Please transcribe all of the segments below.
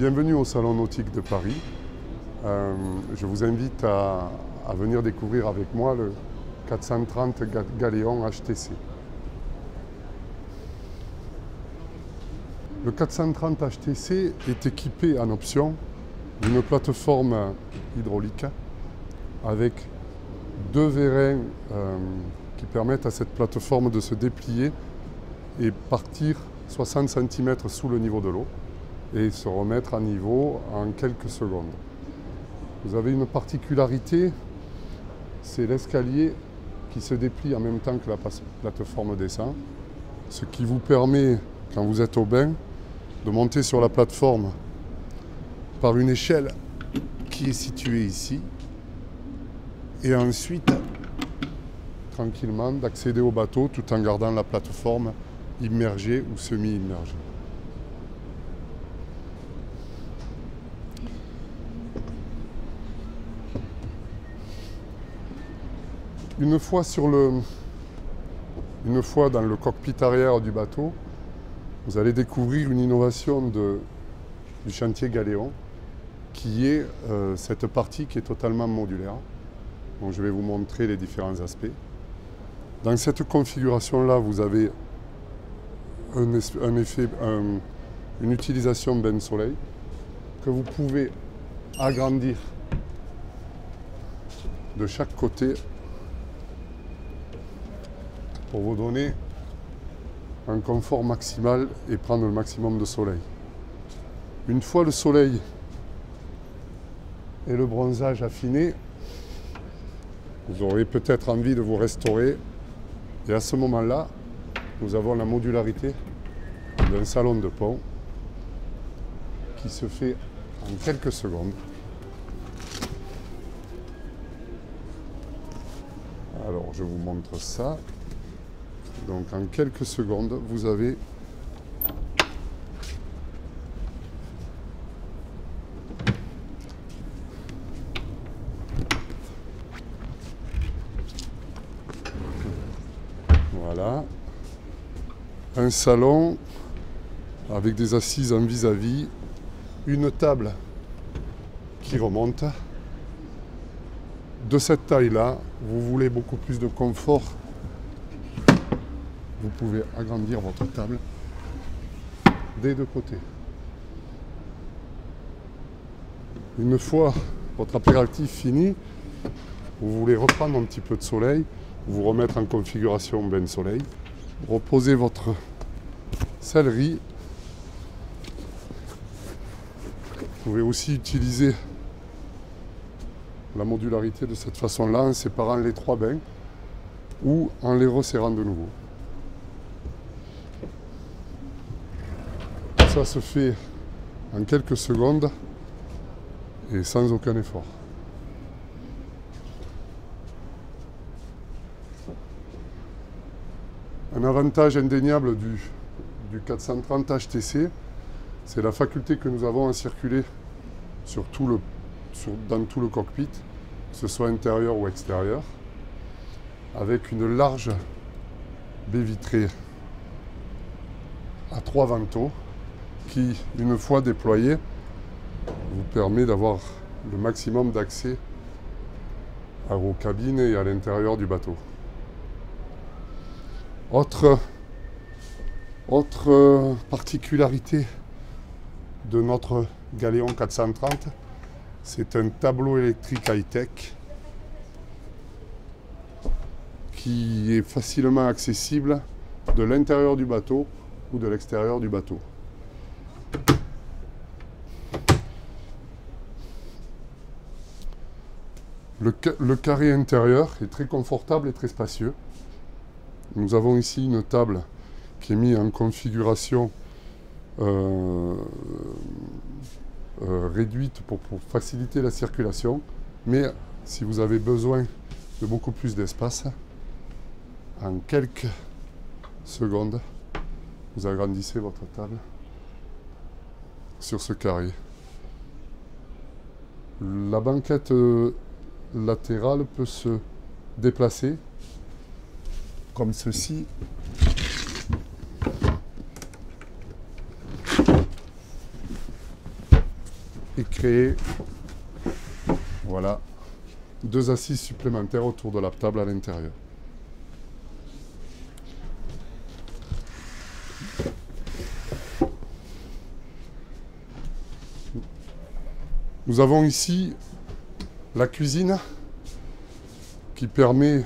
Bienvenue au Salon Nautique de Paris. Euh, je vous invite à, venir découvrir avec moi le 430 Galéon HTC. Le 430 HTC est équipé en option d'une plateforme hydraulique avec deux vérins euh, qui permettent à cette plateforme de se déplier et partir 60 cm sous le niveau de l'eau et se remettre à niveau en quelques secondes. Vous avez une particularité, c'est l'escalier qui se déplie en même temps que la plateforme descend, ce qui vous permet, quand vous êtes au bain, de monter sur la plateforme par une échelle qui est située ici et ensuite tranquillement d'accéder au bateau tout en gardant la plateforme immergée ou semi-immergée. Une fois, dans le cockpit arrière du bateau, vous allez découvrir une innovation du chantier Galéon, qui est euh, cette partie qui est totalement modulaire. Donc je vais vous montrer les différents aspects. Dans cette configuration-là, vous avez une utilisation bain soleil que vous pouvez agrandir de chaque côté pour vous donner un confort maximal et prendre le maximum de soleil. Une fois le soleil et le bronzage affiné, vous aurez peut-être envie de vous restaurer. Et à ce moment-là, nous avons la modularité d'un salon de pont qui se fait en quelques secondes. Alors je vous montre ça. Donc en quelques secondes, vous avez Voilà. Un salon avec des assises en vis-à-vis, une table qui remonte. De cette taille-là, vous voulez beaucoup plus de confort vous pouvez agrandir votre table des deux côtés. Une fois votre apéritif fini, vous voulez reprendre un petit peu de soleil, vous remettre en configuration bain soleil, reposer votre céleri. Vous pouvez aussi utiliser la modularité de cette façon-là en séparant les trois bains ou en les resserrant de nouveau. Ça se fait en quelques secondes et sans aucun effort. Un avantage indéniable du, 430 HTC, c'est la faculté que nous avons à circuler sur le, dans tout le cockpit, que ce soit intérieur ou extérieur, avec une large baie vitrée à trois vantaux qui, une fois déployé, vous permet d'avoir le maximum d'accès à vos cabines et à l'intérieur du bateau. Autre, particularité de notre Galéon 430, c'est un tableau électrique high-tech qui est facilement accessible de l'intérieur du bateau ou de l'extérieur du bateau. Le, carré intérieur est très confortable et très spacieux. Nous avons ici une table qui est mise en configuration euh, euh, réduite pour, faciliter la circulation. Mais si vous avez besoin de beaucoup plus d'espace, en quelques secondes, vous agrandissez votre table sur ce carré. La banquette latérale peut se déplacer comme ceci. créer voilà, deux assises supplémentaires autour de la table à l'intérieur. Nous avons ici la cuisine qui permet,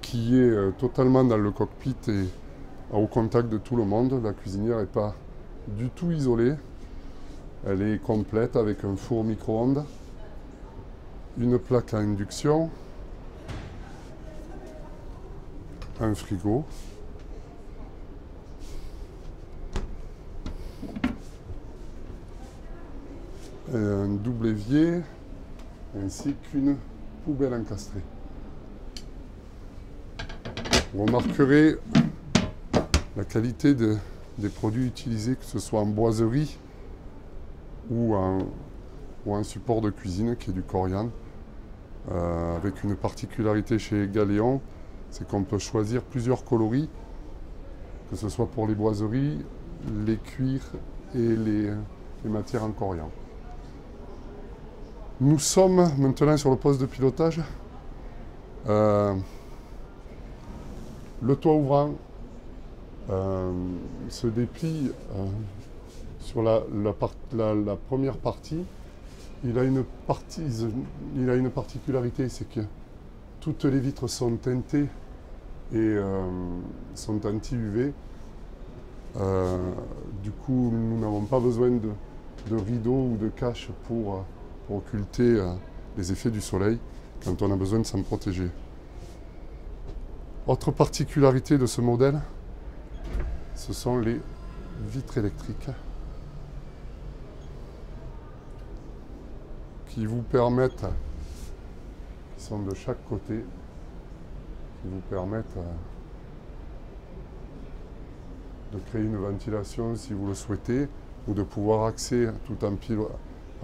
qui est euh, totalement dans le cockpit et au contact de tout le monde. La cuisinière n'est pas du tout isolée. Elle est complète avec un four micro-ondes, une plaque à induction, un frigo, un double évier ainsi qu'une poubelle encastrée. Vous remarquerez la qualité des produits utilisés, que ce soit en boiserie ou un, support de cuisine qui est du coriandre. Euh, avec une particularité chez Galéon, c'est qu'on peut choisir plusieurs coloris, que ce soit pour les boiseries, les cuirs et les, matières en coriandre. Nous sommes maintenant sur le poste de pilotage. Euh, le toit ouvrant euh, se déplie sur la, première partie, il a une, particularité, c'est que toutes les vitres sont teintées et euh, sont anti-UV. Euh, du coup, nous n'avons pas besoin de, rideaux ou de caches pour, occulter euh, les effets du soleil quand on a besoin de s'en protéger. Autre particularité de ce modèle, ce sont les vitres électriques. qui vous permettent, qui sont de chaque côté, qui vous permettent euh, de créer une ventilation si vous le souhaitez, ou de pouvoir accès tout en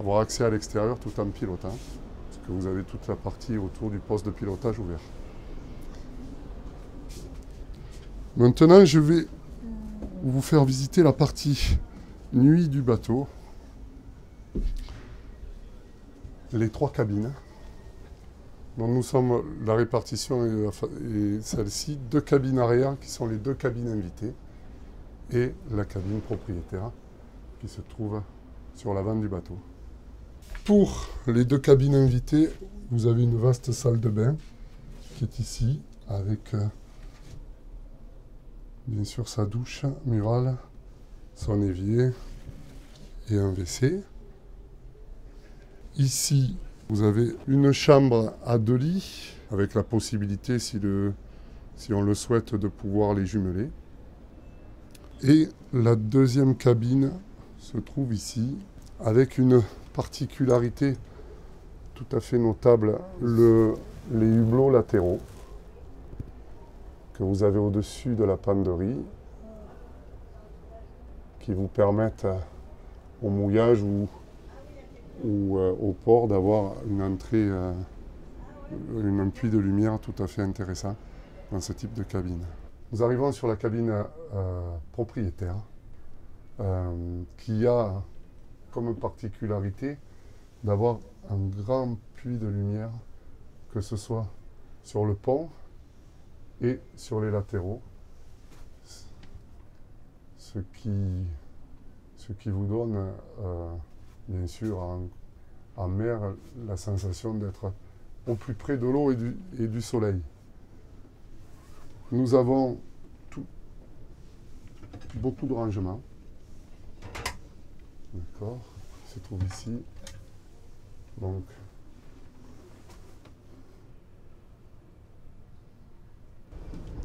avoir accès à l'extérieur tout en pilotant, parce que vous avez toute la partie autour du poste de pilotage ouvert. Maintenant, je vais vous faire visiter la partie nuit du bateau les trois cabines. Donc nous sommes, la répartition est, celle-ci, deux cabines arrière qui sont les deux cabines invitées et la cabine propriétaire qui se trouve sur l'avant du bateau. Pour les deux cabines invitées, vous avez une vaste salle de bain qui est ici avec euh, bien sûr sa douche murale, son évier et un WC. Ici, vous avez une chambre à deux lits, avec la possibilité, si, si on le souhaite, de pouvoir les jumeler. Et la deuxième cabine se trouve ici, avec une particularité tout à fait notable, les hublots latéraux que vous avez au-dessus de la panderie, qui vous permettent au mouillage ou euh, au port d'avoir une entrée, euh, un puits de lumière tout à fait intéressant dans ce type de cabine. Nous arrivons sur la cabine euh, propriétaire qui a comme particularité d'avoir un grand puits de lumière, que ce soit sur le pont et sur les latéraux, ce qui, ce qui vous donne bien sûr en, mer la sensation d'être au plus près de l'eau et du, soleil. Nous avons beaucoup de rangements. D'accord Qui se trouve ici. Donc,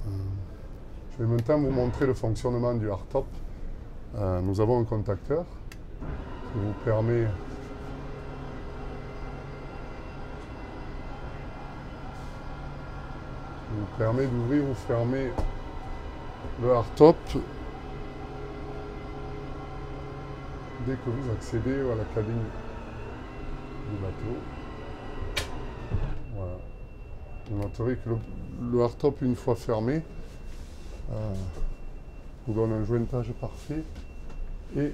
euh, je vais maintenant vous montrer le fonctionnement du hardtop. Euh, nous avons un contacteur vous permet vous permet d'ouvrir ou fermer le hardtop dès que vous accédez à la cabine du bateau. Voilà. Vous noterez que le, hardtop, une fois fermé, euh, vous donne un jointage parfait et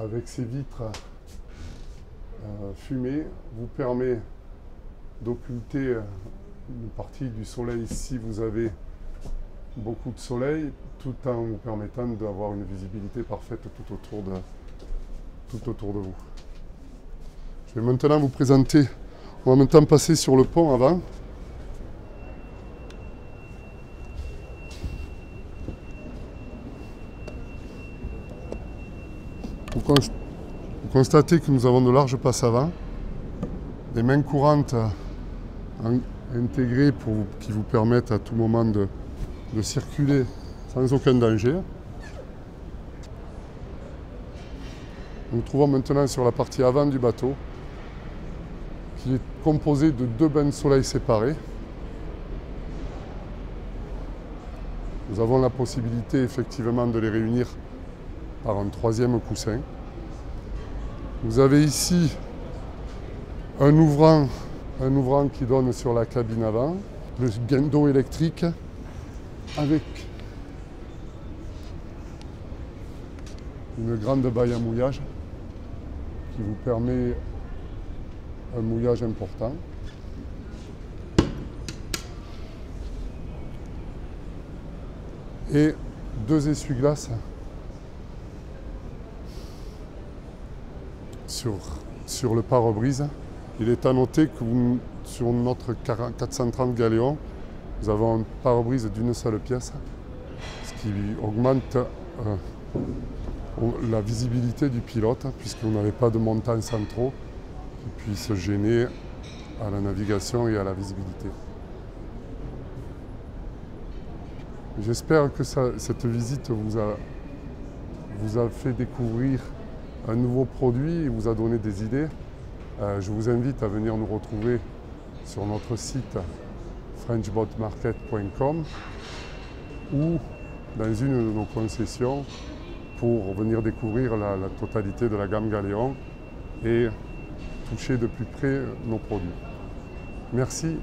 avec ces vitres euh, fumée vous permet d'occulter euh, une partie du soleil si vous avez beaucoup de soleil, tout en vous permettant d'avoir une visibilité parfaite tout autour de, vous. Je vais maintenant vous présenter, on va maintenant passer sur le pont avant. Vous, constatez que nous avons de larges passes avant, des mains courantes intégrées pour, qui vous permettent à tout moment de, de circuler sans aucun danger. Nous nous trouvons maintenant sur la partie avant du bateau, qui est composé de deux bains de soleil séparés. Nous avons la possibilité effectivement de les réunir par un troisième coussin. Vous avez ici un ouvrant, un ouvrant qui donne sur la cabine avant, le guindeau électrique avec une grande baille à mouillage qui vous permet un mouillage important. Et deux essuie-glaces sur, sur le pare-brise. Il est à noter que sur notre 430 Galéon, nous avons un pare-brise d'une seule pièce, ce qui augmente euh, la visibilité du pilote, puisqu'on n'avait pas de montants centraux qui puissent gêner à la navigation et à la visibilité. J'espère que cette visite vous a, vous a fait découvrir un nouveau produit et vous a donné des idées. Euh, je vous invite à venir nous retrouver sur notre site frenchbotmarket.com ou dans une de nos concessions pour venir découvrir la, la totalité de la gamme Galéon et toucher de plus près nos produits. Merci